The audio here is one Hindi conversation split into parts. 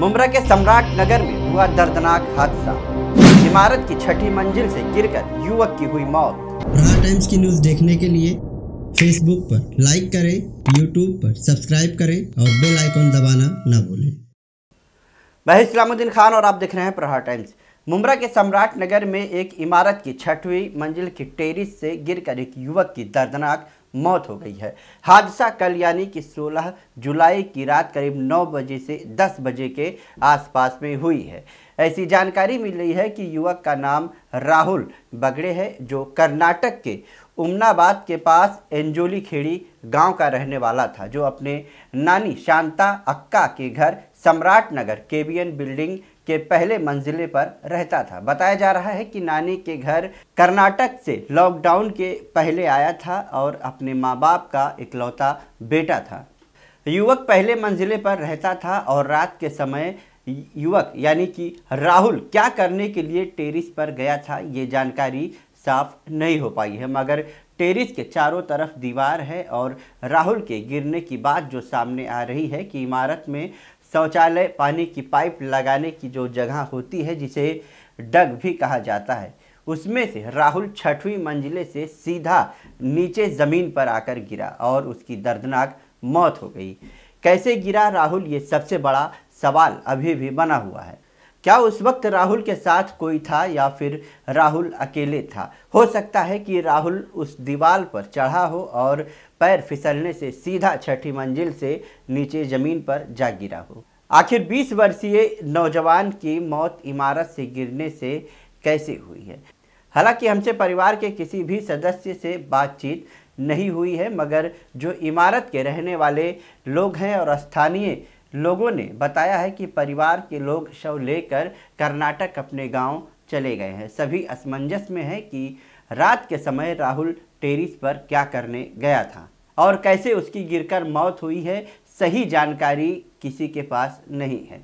मुमरा के सम्राट नगर में हुआ दर्दनाक हादसा। इमारत की छठी मंजिल से गिरकर युवक की हुई मौत। प्रहार टाइम्स की न्यूज़ देखने के लिए फेसबुक पर लाइक करें यूट्यूब पर सब्सक्राइब करें और बेल आइकॉन दबाना ना भूलें। मैं इस्लामुद्दीन खान और आप देख रहे हैं प्रहार टाइम्स। मुमरा के सम्राट नगर में एक इमारत की छठवीं मंजिल की टेरिस से गिरकर एक युवक की दर्दनाक मौत हो गई है। हादसा कल यानी कि 16 जुलाई की रात करीब 9 बजे से 10 बजे के आसपास में हुई है। ऐसी जानकारी मिल रही है कि युवक का नाम राहुल बगड़े है, जो कर्नाटक के उमनाबाद के पास एंजोली खेड़ी गाँव का रहने वाला था, जो अपने नानी शांता अक्का के घर सम्राट नगर केबीएन बिल्डिंग के पहले मंजिले पर रहता था। बताया जा रहा है कि नानी के घर कर्नाटक से लॉकडाउन के पहले आया था और अपने माँ बाप का इकलौता बेटा था। युवक पहले मंजिले पर रहता था और रात के समय युवक, यानी कि राहुल, क्या करने के लिए टेरिस पर गया था, ये जानकारी साफ़ नहीं हो पाई है, मगर टेरिस के चारों तरफ़ दीवार है और राहुल के गिरने की बात जो सामने आ रही है कि इमारत में शौचालय पानी की पाइप लगाने की जो जगह होती है, जिसे डग भी कहा जाता है, उसमें से राहुल छठवीं मंजिले से सीधा नीचे ज़मीन पर आकर गिरा और उसकी दर्दनाक मौत हो गई। कैसे गिरा राहुल, ये सबसे बड़ा सवाल अभी भी बना हुआ है। क्या उस वक्त राहुल के साथ कोई था या फिर राहुल अकेले था? हो सकता है कि राहुल उस दीवार पर चढ़ा हो और पैर फिसलने से सीधा छठी मंजिल से नीचे ज़मीन पर जा गिरा हो। आखिर 20 वर्षीय नौजवान की मौत इमारत से गिरने से कैसे हुई है? हालाँकि हमसे परिवार के किसी भी सदस्य से बातचीत नहीं हुई है, मगर जो इमारत के रहने वाले लोग हैं और स्थानीय लोगों ने बताया है कि परिवार के लोग शव लेकर कर्नाटक अपने गाँव चले गए हैं। सभी असमंजस में है कि रात के समय राहुल टेरिस पर क्या करने गया था और कैसे उसकी गिरकर मौत हुई है, सही जानकारी किसी के पास नहीं है।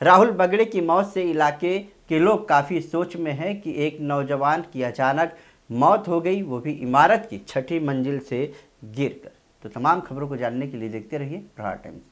राहुल बगड़े की मौत से इलाके के लोग काफ़ी सोच में हैं कि एक नौजवान की अचानक मौत हो गई, वो भी इमारत की छठी मंजिल से गिरकर। तो तमाम खबरों को जानने के लिए देखते रहिए प्रहार टाइम्स।